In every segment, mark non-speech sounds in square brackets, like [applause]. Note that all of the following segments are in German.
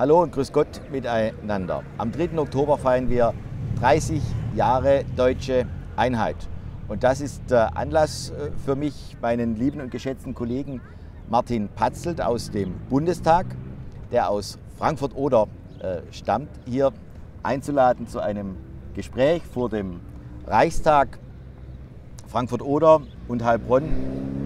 Hallo und grüß Gott miteinander. Am 3. Oktober feiern wir 30 Jahre deutsche Einheit. Und das ist Anlass äh, für mich, meinen lieben und geschätzten Kollegen Martin Patzelt aus dem Bundestag, der aus Frankfurt-Oder äh, stammt, hier einzuladen zu einem Gespräch vor dem Reichstag. Frankfurt-Oder und Heilbronn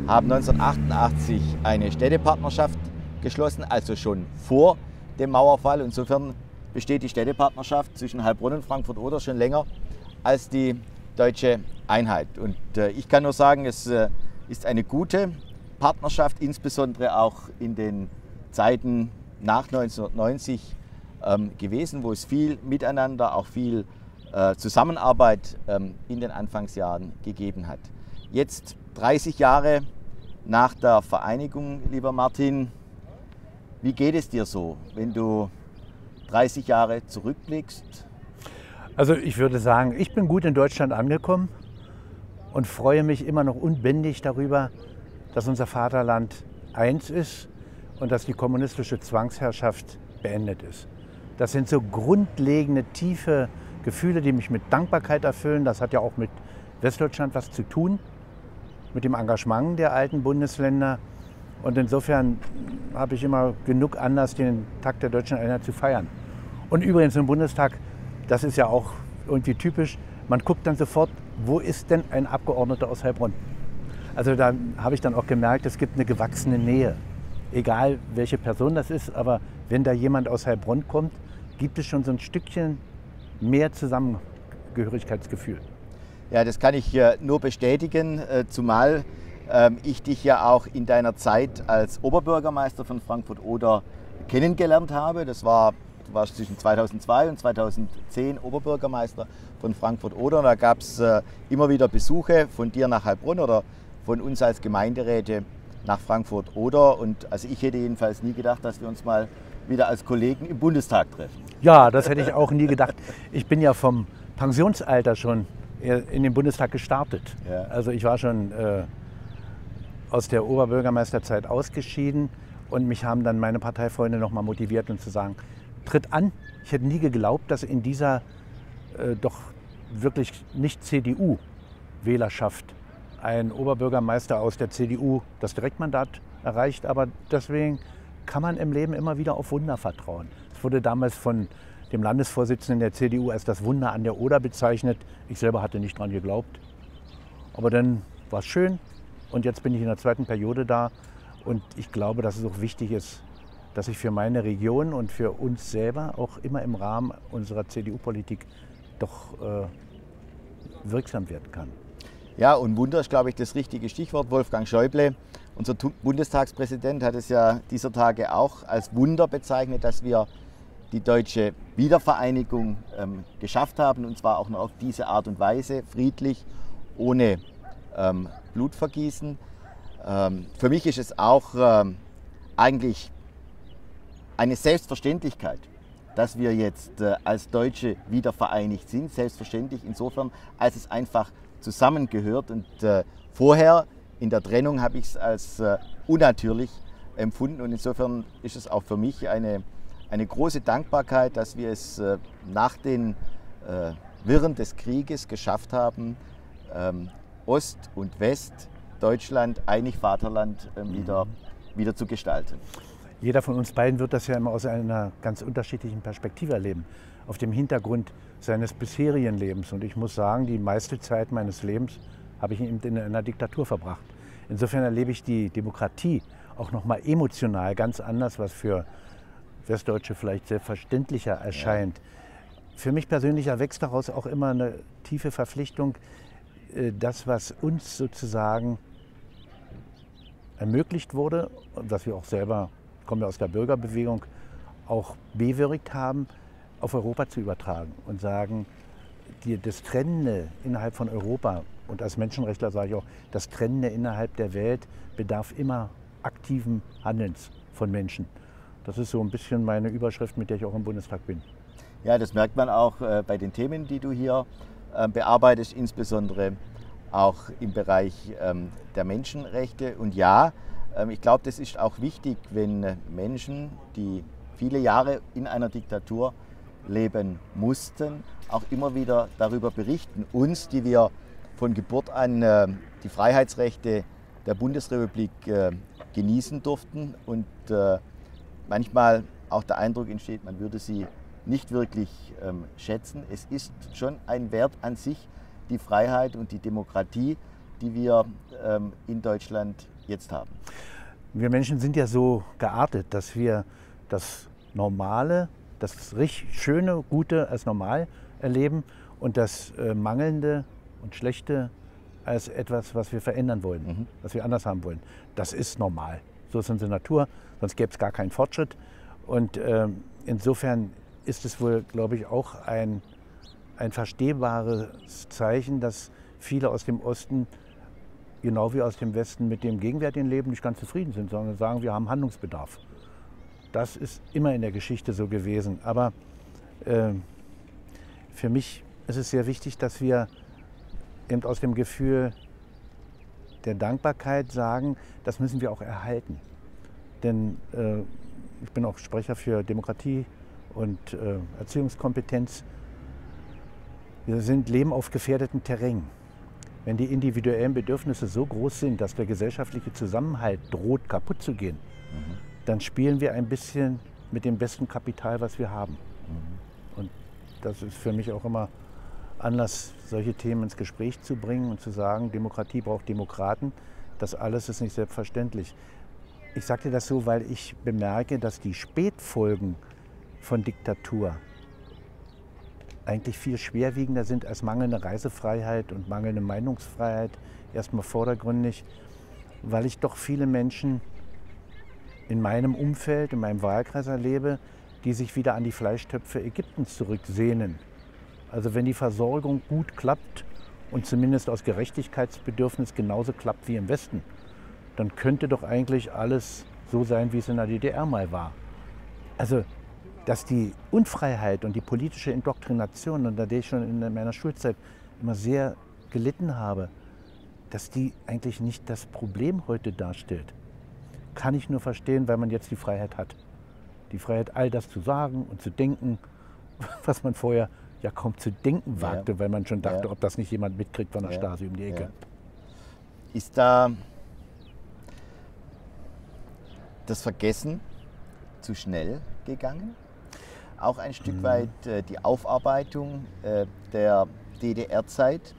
haben 1988 eine Städtepartnerschaft geschlossen, also schon vor dem Mauerfall. Insofern besteht die Städtepartnerschaft zwischen Heilbronn und Frankfurt-Oder schon länger als die deutsche Einheit. Und äh, ich kann nur sagen, es äh, ist eine gute Partnerschaft, insbesondere auch in den Zeiten nach 1990 ähm, gewesen, wo es viel Miteinander, auch viel äh, Zusammenarbeit ähm, in den Anfangsjahren gegeben hat. Jetzt 30 Jahre nach der Vereinigung, lieber Martin, wie geht es dir so, wenn du 30 Jahre zurückblickst? Also ich würde sagen, ich bin gut in Deutschland angekommen und freue mich immer noch unbändig darüber, dass unser Vaterland eins ist und dass die kommunistische Zwangsherrschaft beendet ist. Das sind so grundlegende, tiefe Gefühle, die mich mit Dankbarkeit erfüllen. Das hat ja auch mit Westdeutschland was zu tun, mit dem Engagement der alten Bundesländer. Und insofern habe ich immer genug Anlass, den Tag der deutschen Einheit zu feiern. Und übrigens im Bundestag, das ist ja auch irgendwie typisch, man guckt dann sofort, wo ist denn ein Abgeordneter aus Heilbronn? Also da habe ich dann auch gemerkt, es gibt eine gewachsene Nähe. Egal welche Person das ist, aber wenn da jemand aus Heilbronn kommt, gibt es schon so ein Stückchen mehr Zusammengehörigkeitsgefühl. Ja, das kann ich nur bestätigen, äh, zumal ich dich ja auch in deiner Zeit als Oberbürgermeister von Frankfurt-Oder kennengelernt habe. Das war, du warst zwischen 2002 und 2010 Oberbürgermeister von Frankfurt-Oder. Da gab es äh, immer wieder Besuche von dir nach Heilbronn oder von uns als Gemeinderäte nach Frankfurt-Oder. Und also ich hätte jedenfalls nie gedacht, dass wir uns mal wieder als Kollegen im Bundestag treffen. Ja, das hätte ich auch nie gedacht. Ich bin ja vom Pensionsalter schon in den Bundestag gestartet. Ja. Also ich war schon äh, aus der Oberbürgermeisterzeit ausgeschieden und mich haben dann meine Parteifreunde noch mal motiviert und zu sagen, tritt an. Ich hätte nie geglaubt, dass in dieser äh, doch wirklich nicht CDU-Wählerschaft ein Oberbürgermeister aus der CDU das Direktmandat erreicht. Aber deswegen kann man im Leben immer wieder auf Wunder vertrauen. Es wurde damals von dem Landesvorsitzenden der CDU als das Wunder an der Oder bezeichnet. Ich selber hatte nicht daran geglaubt. Aber dann war es schön, und jetzt bin ich in der zweiten Periode da und ich glaube, dass es auch wichtig ist, dass ich für meine Region und für uns selber auch immer im Rahmen unserer CDU-Politik doch äh, wirksam werden kann. Ja, und Wunder ist, glaube ich, das richtige Stichwort. Wolfgang Schäuble, unser Bundestagspräsident, hat es ja dieser Tage auch als Wunder bezeichnet, dass wir die deutsche Wiedervereinigung ähm, geschafft haben. Und zwar auch noch auf diese Art und Weise, friedlich, ohne ähm, Blutvergießen. Ähm, für mich ist es auch ähm, eigentlich eine Selbstverständlichkeit, dass wir jetzt äh, als Deutsche wieder vereinigt sind. Selbstverständlich insofern, als es einfach zusammengehört. Und äh, vorher in der Trennung habe ich es als äh, unnatürlich empfunden. Und insofern ist es auch für mich eine, eine große Dankbarkeit, dass wir es äh, nach den äh, Wirren des Krieges geschafft haben, ähm, Ost und West, Deutschland, einig Vaterland äh, wieder, wieder zu gestalten. Jeder von uns beiden wird das ja immer aus einer ganz unterschiedlichen Perspektive erleben, auf dem Hintergrund seines bisherigen Lebens. Und ich muss sagen, die meiste Zeit meines Lebens habe ich in einer Diktatur verbracht. Insofern erlebe ich die Demokratie auch nochmal emotional ganz anders, was für Westdeutsche vielleicht selbstverständlicher erscheint. Ja. Für mich persönlich erwächst daraus auch immer eine tiefe Verpflichtung, das, was uns sozusagen ermöglicht wurde was wir auch selber, kommen wir aus der Bürgerbewegung, auch bewirkt haben, auf Europa zu übertragen und sagen, die, das Trennende innerhalb von Europa und als Menschenrechtler sage ich auch, das Trennende innerhalb der Welt bedarf immer aktiven Handelns von Menschen. Das ist so ein bisschen meine Überschrift, mit der ich auch im Bundestag bin. Ja, das merkt man auch äh, bei den Themen, die du hier äh, bearbeitest, insbesondere auch im Bereich ähm, der Menschenrechte. Und ja, ähm, ich glaube, das ist auch wichtig, wenn Menschen, die viele Jahre in einer Diktatur leben mussten, auch immer wieder darüber berichten. Uns, die wir von Geburt an äh, die Freiheitsrechte der Bundesrepublik äh, genießen durften und äh, manchmal auch der Eindruck entsteht, man würde sie nicht wirklich ähm, schätzen. Es ist schon ein Wert an sich, die Freiheit und die Demokratie, die wir ähm, in Deutschland jetzt haben. Wir Menschen sind ja so geartet, dass wir das Normale, das richtig Schöne, Gute als normal erleben und das äh, Mangelnde und Schlechte als etwas, was wir verändern wollen, mhm. was wir anders haben wollen. Das ist normal. So ist unsere Natur, sonst gäbe es gar keinen Fortschritt. Und ähm, insofern ist es wohl, glaube ich, auch ein, ein verstehbares Zeichen, dass viele aus dem Osten, genau wie aus dem Westen, mit dem gegenwärtigen Leben nicht ganz zufrieden sind, sondern sagen, wir haben Handlungsbedarf. Das ist immer in der Geschichte so gewesen. Aber äh, für mich ist es sehr wichtig, dass wir eben aus dem Gefühl der Dankbarkeit sagen, das müssen wir auch erhalten. Denn äh, ich bin auch Sprecher für Demokratie und äh, Erziehungskompetenz. Wir sind, leben auf gefährdetem Terrain. Wenn die individuellen Bedürfnisse so groß sind, dass der gesellschaftliche Zusammenhalt droht, kaputt zu gehen, mhm. dann spielen wir ein bisschen mit dem besten Kapital, was wir haben. Mhm. Und das ist für mich auch immer Anlass, solche Themen ins Gespräch zu bringen und zu sagen, Demokratie braucht Demokraten. Das alles ist nicht selbstverständlich. Ich sagte das so, weil ich bemerke, dass die Spätfolgen von Diktatur eigentlich viel schwerwiegender sind als mangelnde Reisefreiheit und mangelnde Meinungsfreiheit, erstmal vordergründig, weil ich doch viele Menschen in meinem Umfeld, in meinem Wahlkreis erlebe, die sich wieder an die Fleischtöpfe Ägyptens zurücksehnen. Also wenn die Versorgung gut klappt und zumindest aus Gerechtigkeitsbedürfnis genauso klappt wie im Westen, dann könnte doch eigentlich alles so sein, wie es in der DDR mal war. Also dass die Unfreiheit und die politische Indoktrination, unter der ich schon in meiner Schulzeit immer sehr gelitten habe, dass die eigentlich nicht das Problem heute darstellt. Kann ich nur verstehen, weil man jetzt die Freiheit hat. Die Freiheit, all das zu sagen und zu denken, [laughs] was man vorher ja kaum zu denken wagte, ja. weil man schon dachte, ja. ob das nicht jemand mitkriegt von der ja. Stasi um die Ecke. Ist da das Vergessen zu schnell gegangen? Auch ein Stück mhm. weit äh, die Aufarbeitung äh, der DDR-Zeit.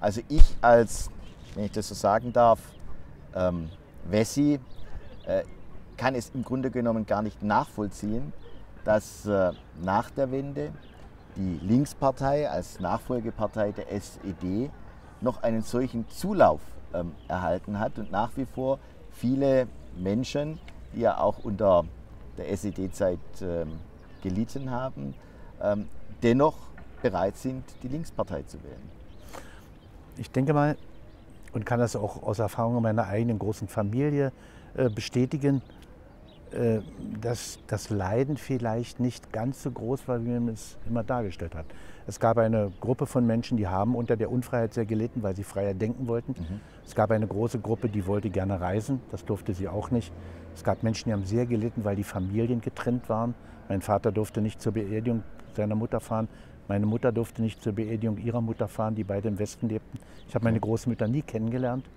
Also ich als, wenn ich das so sagen darf, ähm, Wessi, äh, kann es im Grunde genommen gar nicht nachvollziehen, dass äh, nach der Wende die Linkspartei als Nachfolgepartei der SED noch einen solchen Zulauf ähm, erhalten hat und nach wie vor viele Menschen, die ja auch unter der SED-Zeit ähm, gelitten haben, ähm, dennoch bereit sind, die Linkspartei zu wählen? Ich denke mal und kann das auch aus Erfahrung meiner eigenen großen Familie äh, bestätigen, äh, dass das Leiden vielleicht nicht ganz so groß war, wie man es immer dargestellt hat. Es gab eine Gruppe von Menschen, die haben unter der Unfreiheit sehr gelitten, weil sie freier denken wollten. Mhm. Es gab eine große Gruppe, die wollte gerne reisen, das durfte sie auch nicht. Es gab Menschen, die haben sehr gelitten, weil die Familien getrennt waren. Mein Vater durfte nicht zur Beerdigung seiner Mutter fahren. Meine Mutter durfte nicht zur Beerdigung ihrer Mutter fahren, die beide im Westen lebten. Ich habe meine Großmutter nie kennengelernt.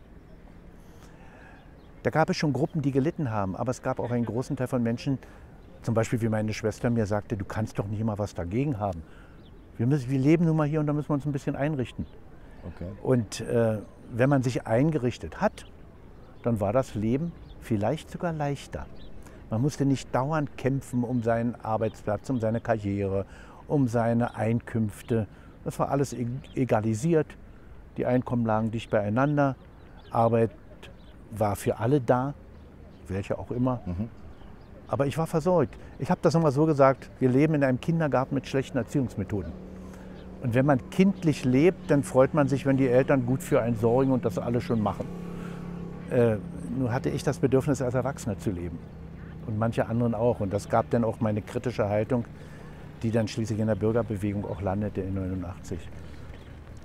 Da gab es schon Gruppen, die gelitten haben, aber es gab auch einen großen Teil von Menschen, zum Beispiel wie meine Schwester mir sagte, du kannst doch nicht immer was dagegen haben. Wir, müssen, wir leben nun mal hier und da müssen wir uns ein bisschen einrichten. Okay. Und äh, wenn man sich eingerichtet hat, dann war das Leben vielleicht sogar leichter. Man musste nicht dauernd kämpfen um seinen Arbeitsplatz, um seine Karriere, um seine Einkünfte. Das war alles e-, egalisiert. Die Einkommen lagen dicht beieinander. Arbeit war für alle da, welche auch immer. Mhm. Aber ich war versorgt. Ich habe das nochmal so gesagt, wir leben in einem Kindergarten mit schlechten Erziehungsmethoden. Und wenn man kindlich lebt, dann freut man sich, wenn die Eltern gut für einen sorgen und das alles schon machen. Äh, nur hatte ich das Bedürfnis, als Erwachsener zu leben und manche anderen auch. Und das gab dann auch meine kritische Haltung, die dann schließlich in der Bürgerbewegung auch landete in 89.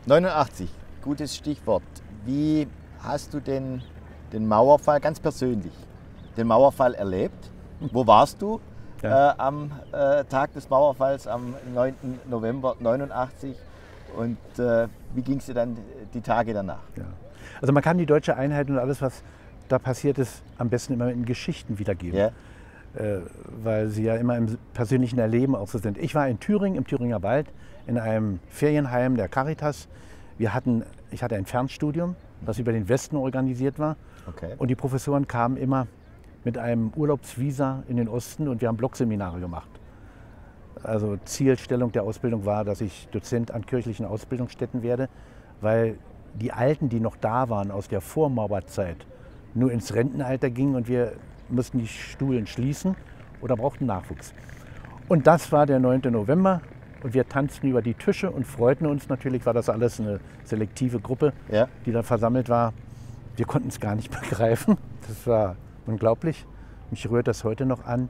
89, gutes Stichwort. Wie hast du denn den Mauerfall ganz persönlich, den Mauerfall erlebt? Wo warst du? [laughs] ja. äh, am äh, Tag des Mauerfalls am 9. November 89. Und äh, wie ging es dir dann die Tage danach? Ja. Also man kann die deutsche Einheit und alles, was da passiert ist, am besten immer in Geschichten wiedergeben. Ja. Äh, weil sie ja immer im persönlichen Erleben auch so sind. Ich war in Thüringen, im Thüringer Wald, in einem Ferienheim der Caritas. Wir hatten, ich hatte ein Fernstudium, das über den Westen organisiert war. Okay. Und die Professoren kamen immer mit einem Urlaubsvisa in den Osten und wir haben Blockseminare gemacht. Also Zielstellung der Ausbildung war, dass ich Dozent an kirchlichen Ausbildungsstätten werde, weil die Alten, die noch da waren aus der Vormauerzeit, nur ins Rentenalter gingen und wir mussten die Stuhlen schließen oder brauchten Nachwuchs. Und das war der 9. November und wir tanzten über die Tische und freuten uns natürlich, war das alles eine selektive Gruppe, ja. die da versammelt war. Wir konnten es gar nicht [laughs] begreifen. Das war unglaublich. Mich rührt das heute noch an,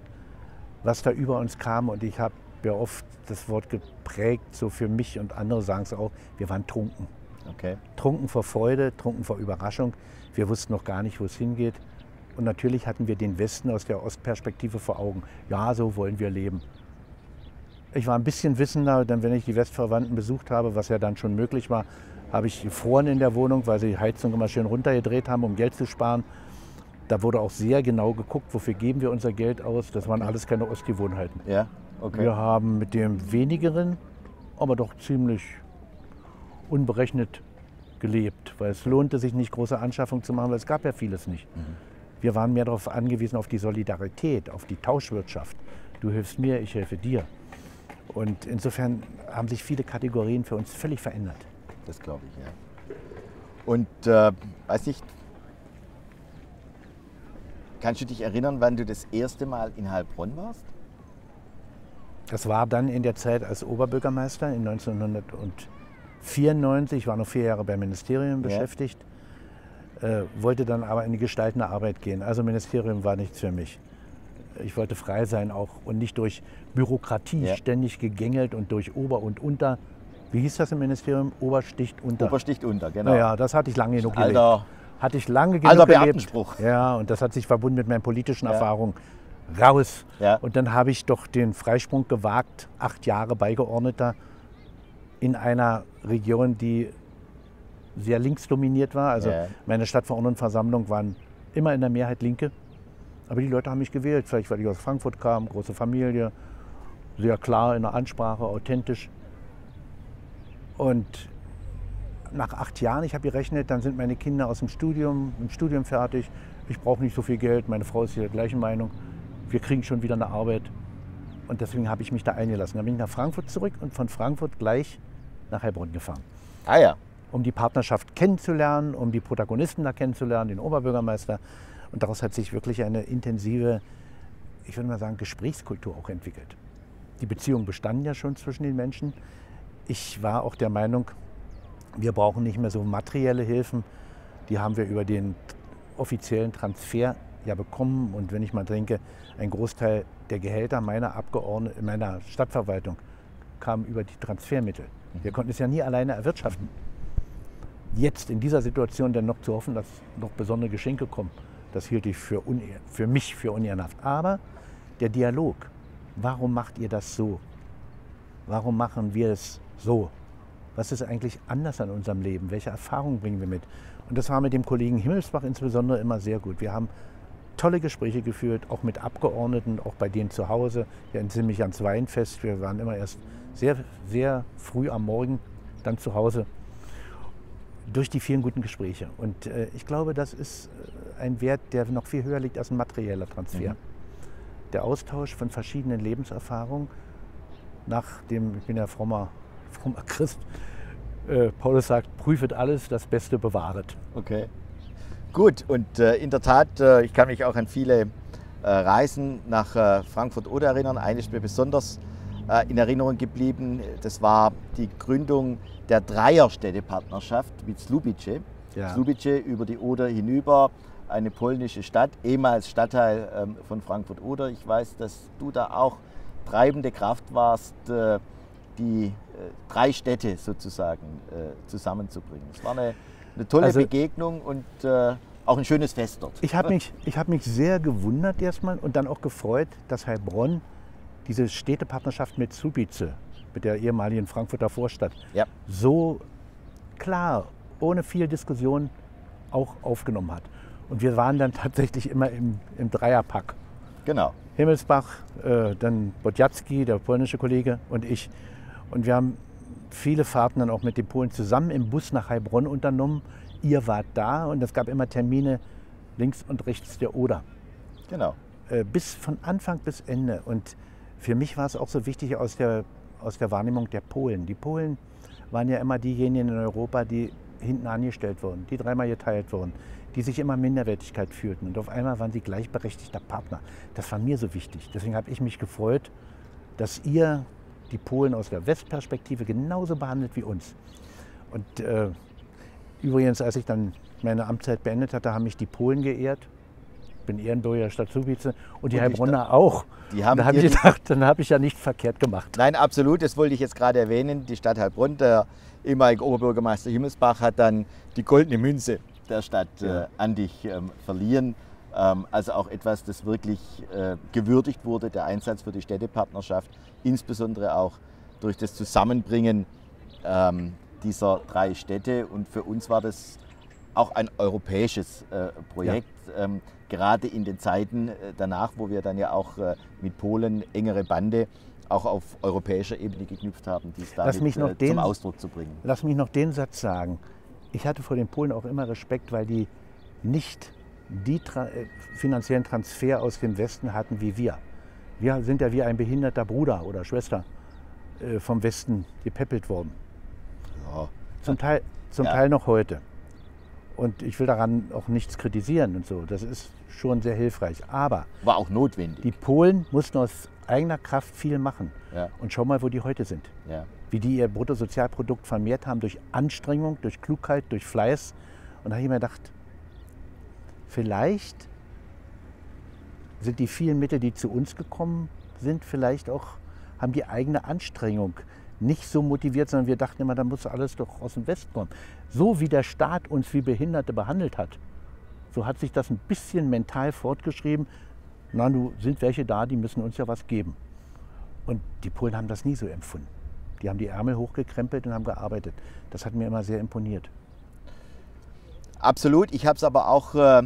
was da über uns kam. Und ich habe ja oft das Wort geprägt, so für mich und andere sagen es auch, wir waren trunken. Okay. Trunken vor Freude, trunken vor Überraschung. Wir wussten noch gar nicht, wo es hingeht. Und natürlich hatten wir den Westen aus der Ostperspektive vor Augen. Ja, so wollen wir leben. Ich war ein bisschen wissender, denn wenn ich die Westverwandten besucht habe, was ja dann schon möglich war, habe ich gefroren in der Wohnung, weil sie die Heizung immer schön runtergedreht haben, um Geld zu sparen. Da wurde auch sehr genau geguckt, wofür geben wir unser Geld aus. Das waren alles keine Ostgewohnheiten. Ja, okay. Wir haben mit dem wenigeren, aber doch ziemlich unberechnet gelebt, weil es lohnte sich nicht, große Anschaffungen zu machen, weil es gab ja vieles nicht. Mhm. Wir waren mehr darauf angewiesen, auf die Solidarität, auf die Tauschwirtschaft. Du hilfst mir, ich helfe dir. Und insofern haben sich viele Kategorien für uns völlig verändert. Das glaube ich, ja. Und äh, weiß nicht, kannst du dich erinnern, wann du das erste Mal in Heilbronn warst? Das war dann in der Zeit als Oberbürgermeister in 1900 und 94, war noch vier Jahre beim Ministerium beschäftigt, ja. äh, wollte dann aber in die gestaltende Arbeit gehen. Also Ministerium war nichts für mich. Ich wollte frei sein auch und nicht durch Bürokratie ja. ständig gegängelt und durch Ober und Unter. Wie hieß das im Ministerium? Obersticht unter. Obersticht unter, genau. Naja, das hatte ich lange genug Alter, gelebt. Hatte ich lange genug Alter Beamtenspruch. Gelebt. Ja, und das hat sich verbunden mit meinen politischen ja. Erfahrungen raus. Ja. Und dann habe ich doch den Freisprung gewagt, acht Jahre beigeordneter in einer Region, die sehr links dominiert war. Also ja. meine Stadtverordnetenversammlung waren immer in der Mehrheit Linke. Aber die Leute haben mich gewählt, vielleicht weil ich aus Frankfurt kam, große Familie, sehr klar in der Ansprache, authentisch. Und nach acht Jahren, ich habe gerechnet, dann sind meine Kinder aus dem Studium, im Studium fertig. Ich brauche nicht so viel Geld, meine Frau ist der gleichen Meinung. Wir kriegen schon wieder eine Arbeit. Und deswegen habe ich mich da eingelassen. Dann bin ich nach Frankfurt zurück und von Frankfurt gleich nach Heilbronn gefahren. Ah ja. Um die Partnerschaft kennenzulernen, um die Protagonisten da kennenzulernen, den Oberbürgermeister. Und daraus hat sich wirklich eine intensive, ich würde mal sagen, Gesprächskultur auch entwickelt. Die Beziehungen bestanden ja schon zwischen den Menschen ich war auch der Meinung, wir brauchen nicht mehr so materielle Hilfen. Die haben wir über den offiziellen Transfer ja bekommen. Und wenn ich mal denke, ein Großteil der Gehälter meiner Abgeordneten, meiner Stadtverwaltung kam über die Transfermittel. Wir konnten es ja nie alleine erwirtschaften. Jetzt in dieser Situation dann noch zu hoffen, dass noch besondere Geschenke kommen, das hielt ich für, für mich für unehrenhaft. Aber der Dialog, warum macht ihr das so? Warum machen wir es so, was ist eigentlich anders an unserem Leben? Welche Erfahrungen bringen wir mit? Und das war mit dem Kollegen Himmelsbach insbesondere immer sehr gut. Wir haben tolle Gespräche geführt, auch mit Abgeordneten, auch bei denen zu Hause. Wir erinnern mich ans Weinfest. Wir waren immer erst sehr, sehr früh am Morgen dann zu Hause durch die vielen guten Gespräche. Und äh, ich glaube, das ist äh, ein Wert, der noch viel höher liegt als ein materieller Transfer. Mhm. Der Austausch von verschiedenen Lebenserfahrungen nach dem, ich bin ja frommer frommer Christ. Äh, Paulus sagt, prüfet alles, das Beste bewahret. Okay. Gut, und äh, in der Tat, äh, ich kann mich auch an viele äh, Reisen nach Frankfurt-Oder erinnern. Eine ist mir besonders in Erinnerung geblieben. Das war die Gründung der Dreierstädtepartnerschaft mit Slubice. Ja. Slubice über die Oder hinüber, eine polnische Stadt, ehemals Stadtteil ähm, von Frankfurt-Oder. Ich weiß, dass du da auch treibende Kraft warst die äh, drei Städte sozusagen äh, zusammenzubringen. Es war eine, eine tolle also, Begegnung und äh, auch ein schönes Fest dort. Ich habe mich, hab mich sehr gewundert erstmal und dann auch gefreut, dass Heilbronn diese Städtepartnerschaft mit Subice, mit der ehemaligen Frankfurter Vorstadt, Ja. so klar, ohne viel Diskussion auch aufgenommen hat. Und wir waren dann tatsächlich immer im, im Dreierpack. Genau. Himmelsbach, äh, dann Bodjacki, der polnische Kollege und ich. Und wir haben viele Fahrten dann auch mit den Polen zusammen im Bus nach Heilbronn unternommen. Ihr wart da und es gab immer Termine links und rechts der Oder. Genau. Äh, bis von Anfang bis Ende. Und für mich war es auch so wichtig aus der, aus der Wahrnehmung der Polen. Die Polen waren ja immer diejenigen in Europa, die hinten angestellt wurden, die dreimal geteilt wurden, die sich immer Minderwertigkeit fühlten. Und auf einmal waren sie gleichberechtigter Partner. Das war mir so wichtig. Deswegen habe ich mich gefreut, dass ihr die Polen aus der Westperspektive genauso behandelt wie uns. Und äh, übrigens, als ich dann meine Amtszeit beendet hatte, haben mich die Polen geehrt. Ich bin Ehrenbürger Stadt Subice und die Und Heilbronner auch. Die haben da habe ich gedacht, dann habe ich ja nicht verkehrt gemacht. Nein, absolut, das wollte ich jetzt gerade erwähnen. Die Stadt Heilbronn, der ehemalige Oberbürgermeister Himmelsbach, hat dann die goldene Münze der Stadt Ja. äh, an dich ähm, verliehen. Ähm, also auch etwas, das wirklich äh, gewürdigt wurde, der Einsatz für die Städtepartnerschaft, insbesondere auch durch das Zusammenbringen ähm, dieser drei Städte. Und für uns war das auch ein europäisches äh, Projekt, ähm, gerade in den Zeiten äh, danach, wo wir dann ja auch äh, mit Polen engere Bande auch auf europäischer Ebene geknüpft haben, dies damit äh, den- zum Ausdruck zu bringen. Lass mich noch den Satz sagen. Ich hatte vor den Polen auch immer Respekt, weil die nicht die tra finanziellen Transfer aus dem Westen hatten wie wir. Wir sind ja wie ein behinderter Bruder oder Schwester vom Westen gepäppelt worden. Ja. Zum Teil, zum Ja. Teil noch heute. Und ich will daran auch nichts kritisieren und so. Das ist schon sehr hilfreich. Aber War auch notwendig. die Polen mussten aus eigener Kraft viel machen. Ja, Und schau mal, wo die heute sind. ja. Wie die ihr Bruttosozialprodukt vermehrt haben durch Anstrengung, durch Klugheit, durch Fleiß. Und da habe ich mir gedacht, vielleicht sind die vielen Mittel, die zu uns gekommen sind, vielleicht auch, haben die eigene Anstrengung nicht so motiviert, sondern wir dachten immer, da muss alles doch aus dem Westen kommen. So wie der Staat uns wie Behinderte behandelt hat, so hat sich das ein bisschen mental fortgeschrieben. Na, du sind welche da, die müssen uns ja was geben. Und die Polen haben das nie so empfunden. Die haben die Ärmel hochgekrempelt und haben gearbeitet. Das hat mir immer sehr imponiert. Absolut. Ich habe es aber auch, äh,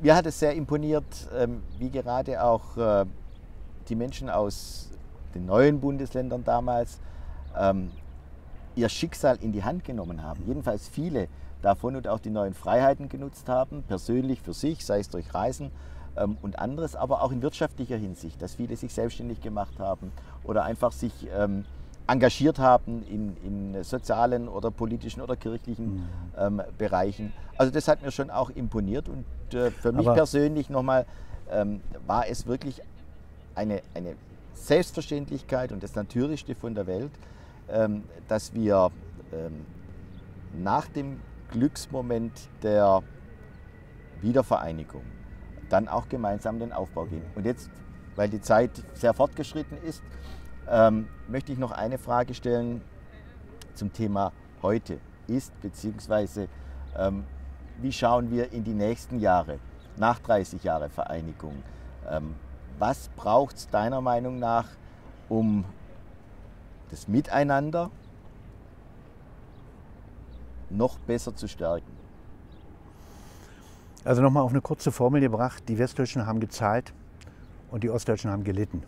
mir hat es sehr imponiert, ähm, wie gerade auch äh, die Menschen aus den neuen Bundesländern damals ähm, ihr Schicksal in die Hand genommen haben. Jedenfalls viele davon und auch die neuen Freiheiten genutzt haben, persönlich für sich, sei es durch Reisen ähm, und anderes, aber auch in wirtschaftlicher Hinsicht, dass viele sich selbstständig gemacht haben oder einfach sich ähm, engagiert haben in, in sozialen oder politischen oder kirchlichen ähm, Bereichen. Also das hat mir schon auch imponiert und äh, für mich Aber- persönlich nochmal ähm, war es wirklich eine, eine Selbstverständlichkeit und das Natürlichste von der Welt, dass wir ähm, nach dem Glücksmoment der Wiedervereinigung dann auch gemeinsam den Aufbau gehen. Und jetzt, weil die Zeit sehr fortgeschritten ist, ähm, möchte ich noch eine Frage stellen zum Thema heute ist, beziehungsweise ähm, wie schauen wir in die nächsten Jahre, nach 30 Jahre Vereinigung? Ähm, was braucht es deiner Meinung nach, um das Miteinander noch besser zu stärken? Also nochmal auf eine kurze Formel gebracht. Die Westdeutschen haben gezahlt und die Ostdeutschen haben gelitten.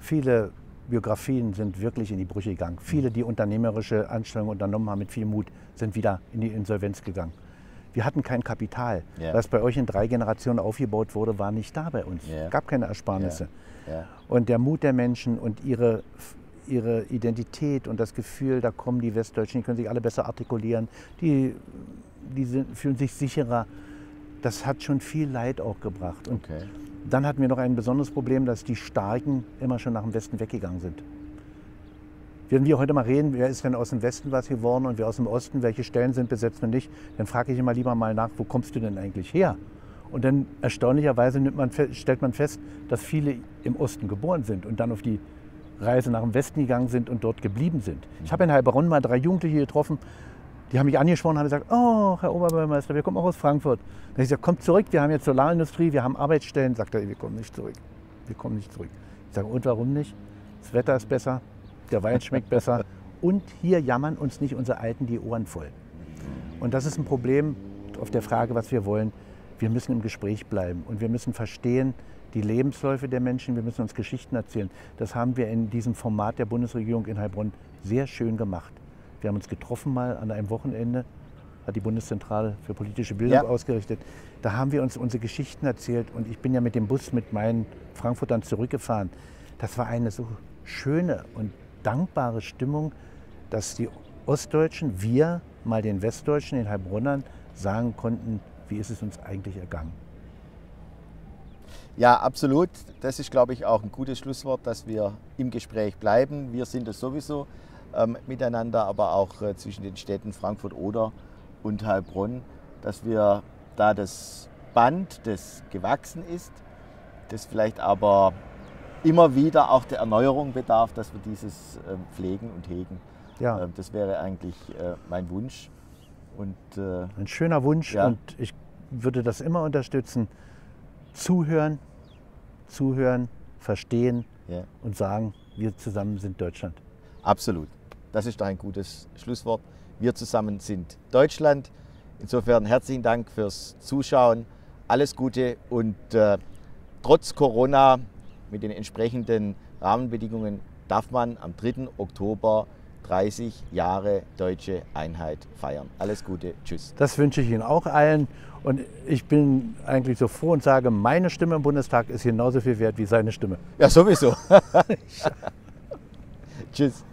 Viele Biografien sind wirklich in die Brüche gegangen. Viele, die unternehmerische Anstrengungen unternommen haben mit viel Mut, sind wieder in die Insolvenz gegangen. Wir hatten kein Kapital. Ja. Was bei euch in drei Generationen aufgebaut wurde, war nicht da bei uns. Es Ja. gab keine Ersparnisse. Ja. Und der Mut der Menschen und ihre, ihre Identität und das Gefühl, da kommen die Westdeutschen, die können sich alle besser artikulieren, die, die sind, fühlen sich sicherer, das hat schon viel Leid auch gebracht. Und Okay. dann hatten wir noch ein besonderes Problem, dass die Starken immer schon nach dem Westen weggegangen sind. Wenn wir heute mal reden, wer ist denn aus dem Westen was geworden und wer aus dem Osten, welche Stellen sind besetzt und nicht, dann frage ich immer lieber mal nach, wo kommst du denn eigentlich her? Und dann erstaunlicherweise man, stellt man fest, dass viele im Osten geboren sind und dann auf die Reise nach dem Westen gegangen sind und dort geblieben sind. Ich habe in Heilbronn mal drei Jugendliche getroffen, die haben mich angesprochen und haben gesagt, oh, Herr Oberbürgermeister, wir kommen auch aus Frankfurt. Dann habe ich gesagt, kommt zurück, wir haben jetzt Solarindustrie, wir haben Arbeitsstellen. Sagt er, wir kommen nicht zurück. Wir kommen nicht zurück. Ich sage, und warum nicht? Das Wetter ist besser, der Wein schmeckt besser und hier jammern uns nicht unsere Alten die Ohren voll. Und das ist ein Problem auf der Frage, was wir wollen. Wir müssen im Gespräch bleiben und wir müssen verstehen, die Lebensläufe der Menschen, wir müssen uns Geschichten erzählen. Das haben wir in diesem Format der Bundesregierung in Heilbronn sehr schön gemacht. Wir haben uns getroffen mal an einem Wochenende, hat die Bundeszentrale für politische Bildung ja. ausgerichtet. Da haben wir uns unsere Geschichten erzählt und ich bin ja mit dem Bus mit meinen Frankfurtern zurückgefahren. Das war eine so schöne und dankbare Stimmung, dass die Ostdeutschen, wir mal den Westdeutschen, den Heilbronnern, sagen konnten, wie ist es uns eigentlich ergangen. Ja, absolut. Das ist, glaube ich, auch ein gutes Schlusswort, dass wir im Gespräch bleiben. Wir sind es sowieso ähm, miteinander, aber auch äh, zwischen den Städten Frankfurt oder und Heilbronn, dass wir da das Band, das gewachsen ist, das vielleicht aber immer wieder auch der Erneuerung bedarf, dass wir dieses äh, pflegen und hegen. Ja. Äh, das wäre eigentlich äh, mein Wunsch. Und, äh, Ein schöner Wunsch ja. und ich würde das immer unterstützen. Zuhören, zuhören, verstehen ja. und sagen, wir zusammen sind Deutschland. Absolut. Das ist ein gutes Schlusswort. Wir zusammen sind Deutschland. Insofern herzlichen Dank fürs Zuschauen. Alles Gute und äh, trotz Corona mit den entsprechenden Rahmenbedingungen darf man am 3. Oktober 30 Jahre deutsche Einheit feiern. Alles Gute, tschüss. Das wünsche ich Ihnen auch allen. Und ich bin eigentlich so froh und sage, meine Stimme im Bundestag ist genauso viel wert wie seine Stimme. Ja, sowieso. [laughs] [laughs] tschüss.